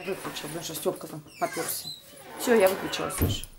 Выключил, выключила, потому что Степка там поперся. Все, я выключила, Саша.